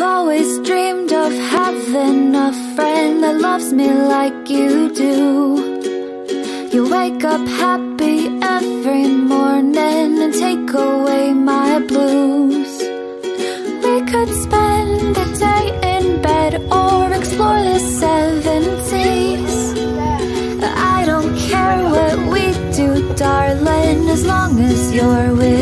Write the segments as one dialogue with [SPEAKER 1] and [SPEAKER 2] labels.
[SPEAKER 1] always dreamed of having a friend that loves me like you do. You wake up happy every morning and take away my blues. We could spend a day in bed or explore the seven seas. I don't care what we do, darling, as long as you're with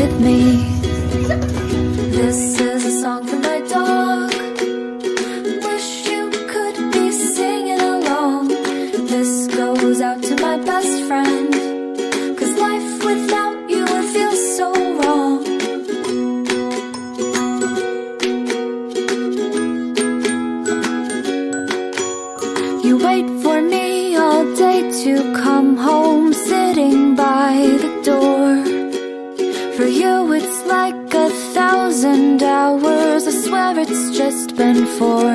[SPEAKER 1] for me all day to come home, sitting by the door. For you, it's like a thousand hours. I swear it's just been four.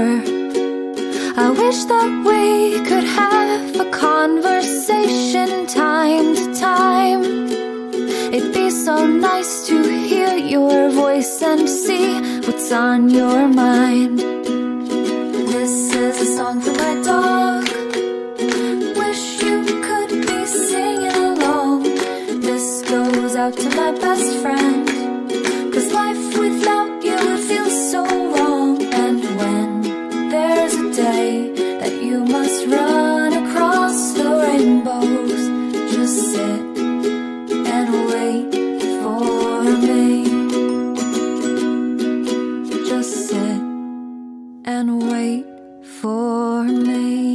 [SPEAKER 1] I wish that we could have a conversation time to time. It'd be so nice to hear your voice and see what's on your mind. out, my best friend. Cause life without you would feel so wrong. And when there's a day that you must run across the rainbows Just sit and wait for me. Just sit and wait for me.